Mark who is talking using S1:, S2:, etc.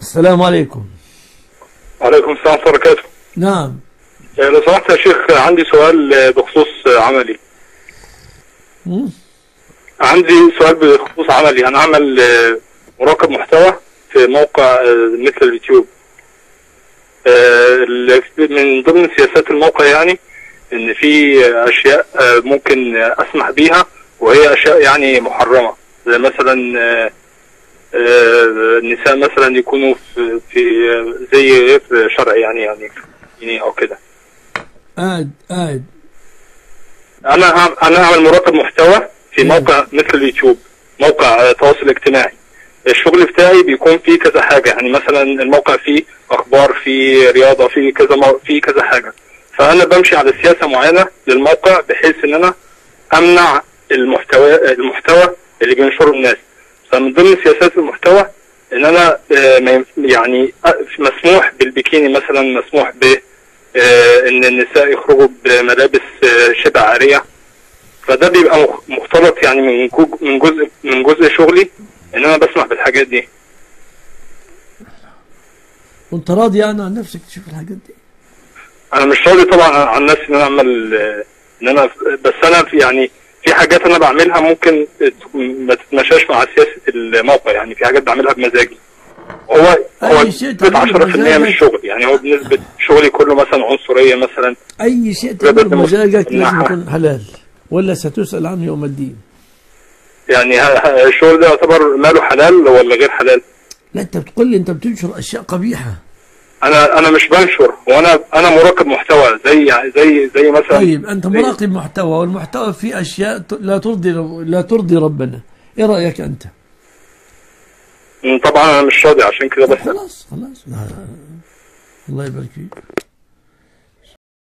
S1: السلام عليكم.
S2: وعليكم السلام ورحمة الله وبركاته.
S1: نعم.
S2: آه، لو سمحت يا شيخ عندي سؤال آه، بخصوص آه، عملي.
S1: مم.
S2: عندي سؤال بخصوص عملي. أنا أعمل آه، مراقب محتوى في موقع آه، مثل اليوتيوب. آه، ال- من ضمن سياسات الموقع يعني إن في آه، أشياء آه، ممكن آه، أسمح بيها وهي أشياء يعني محرمة. زي مثلا آه، آه، النساء مثلا يكونوا في, في آه، زي غير شرعي يعني يعني يعني أو كده
S1: قاعد قاعد
S2: أنا أع- أنا أعمل مراقب محتوى في. موقع مثل اليوتيوب موقع آه، تواصل اجتماعي الشغل بتاعي بيكون فيه كذا حاجة يعني مثلا الموقع فيه أخبار فيه رياضة فيه كذا. فيه كذا حاجة فأنا بمشي على سياسة معينة للموقع بحيث إن أنا أمنع المحتوى المحتوى اللي بينشره الناس فمن ضمن سياسات المحتوى إن أنا آه، يعني مسموح بالبيكيني مثلا مسموح ب آه، إن النساء يخرجوا بملابس آه، شبه عاريه فده بيبقى مخ- مختلط يعني من من جزء من جزء شغلي إن أنا بسمح بالحاجات دي.
S1: وأنت راضي يعني عن نفسك تشوف الحاجات دي؟
S2: أنا مش راضي طبعا عن نفسي إن أنا أعمل إن أنا بس أنا في يعني في حاجات أنا بعملها ممكن ما تتماشاش مع سياسة الموقع يعني في حاجات بعملها بمزاجي. هو هو
S1: تعمله
S2: 10% من
S1: بمزاجك.
S2: الشغل يعني هو بنسبة شغلي كله مثلا عنصرية مثلا.
S1: أي شيء تعمله بمزاجك. لازم يكون حلال ولا ستسأل عنه يوم الدين.
S2: يعني الشغل ده يعتبر ماله حلال ولا غير حلال؟
S1: لا أنت بتقول لي أنت بتنشر أشياء قبيحة.
S2: أنا أنا مش بنشر وأنا أنا مراقب محتوى زي زي زي مثلا
S1: طيب
S2: أنت
S1: مراقب محتوى والمحتوى فيه أشياء لا ترضي لا ترضي ربنا. إيه رأيك أنت؟
S2: طبعا أنا مش راضي عشان كده بس
S1: خلاص خلاص. لا- الله يبارك فيك.